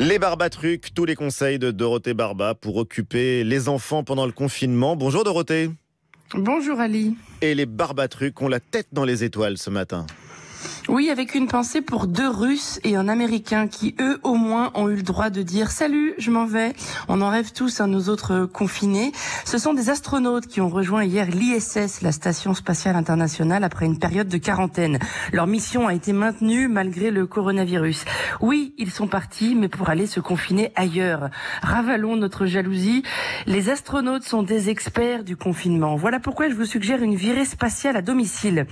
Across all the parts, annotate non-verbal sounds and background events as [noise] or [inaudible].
Les Barbatrucs, tous les conseils de Dorothée Barba pour occuper les enfants pendant le confinement. Bonjour Dorothée. Bonjour Ali. Et les Barbatrucs ont la tête dans les étoiles ce matin. Oui, avec une pensée pour deux Russes et un Américain qui, eux, au moins, ont eu le droit de dire salut, je m'en vais. On en rêve tous, à nos autres confinés. Ce sont des astronautes qui ont rejoint hier l'ISS, la Station spatiale internationale, après une période de quarantaine. Leur mission a été maintenue malgré le coronavirus. Oui, ils sont partis, mais pour aller se confiner ailleurs. Ravalons notre jalousie. Les astronautes sont des experts du confinement. Voilà pourquoi je vous suggère une virée spatiale à domicile.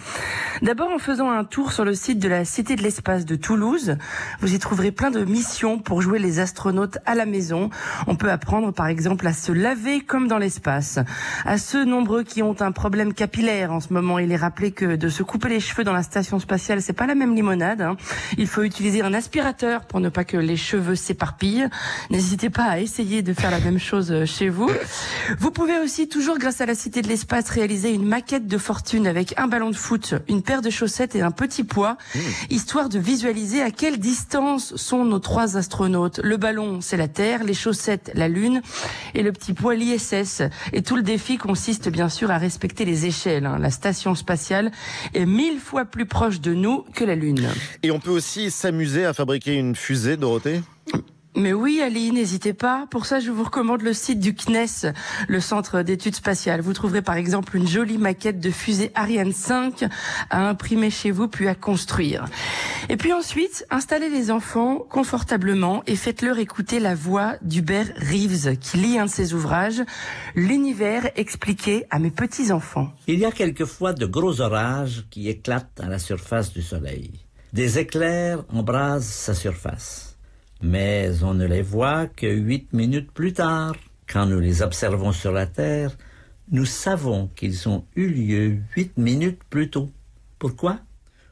D'abord en faisant un tour sur le site de la Cité de l'Espace de Toulouse. Vous y trouverez plein de missions pour jouer les astronautes à la maison. On peut apprendre par exemple à se laver comme dans l'espace. À ceux nombreux qui ont un problème capillaire en ce moment, il est rappelé que de se couper les cheveux dans la station spatiale, c'est pas la même limonade. Hein. Il faut utiliser un aspirateur pour ne pas que les cheveux s'éparpillent. N'hésitez pas à essayer de faire la même chose chez vous. Vous pouvez aussi toujours grâce à la Cité de l'Espace réaliser une maquette de fortune avec un ballon de foot, une paire de chaussettes et un petit poids, mmh. histoire de visualiser à quelle distance sont nos trois astronautes. Le ballon, c'est la Terre, les chaussettes, la Lune, et le petit poids, l'ISS. Et tout le défi consiste bien sûr à respecter les échelles. Hein. La station spatiale est mille fois plus proche de nous que la Lune. Et on peut aussi s'amuser à fabriquer une fusée, Dorothée? Mais oui, Ali, n'hésitez pas. Pour ça, je vous recommande le site du CNES, le Centre d'études spatiales. Vous trouverez par exemple une jolie maquette de fusée Ariane 5 à imprimer chez vous puis à construire. Et puis ensuite, installez les enfants confortablement et faites-leur écouter la voix d'Hubert Reeves qui lit un de ses ouvrages, L'univers expliqué à mes petits-enfants. Il y a quelquefois de gros orages qui éclatent à la surface du Soleil. Des éclairs embrasent sa surface mais on ne les voit que huit minutes plus tard. Quand nous les observons sur la Terre, nous savons qu'ils ont eu lieu huit minutes plus tôt. Pourquoi?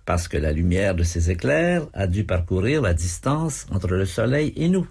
Parce que la lumière de ces éclairs a dû parcourir la distance entre le Soleil et nous.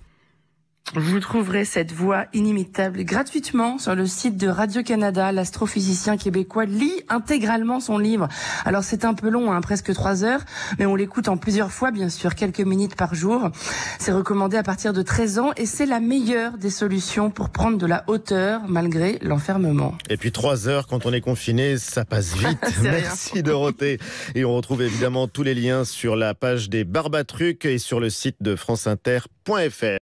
Vous trouverez cette voix inimitable gratuitement sur le site de Radio-Canada. L'astrophysicien québécois lit intégralement son livre. Alors c'est un peu long, hein, presque trois heures, mais on l'écoute en plusieurs fois, bien sûr, quelques minutes par jour. C'est recommandé à partir de 13 ans et c'est la meilleure des solutions pour prendre de la hauteur malgré l'enfermement. Et puis trois heures quand on est confiné, ça passe [laughs] vite. Merci Dorothée. Et on retrouve évidemment tous les liens sur la page des Barbatrucs et sur le site de franceinter.fr.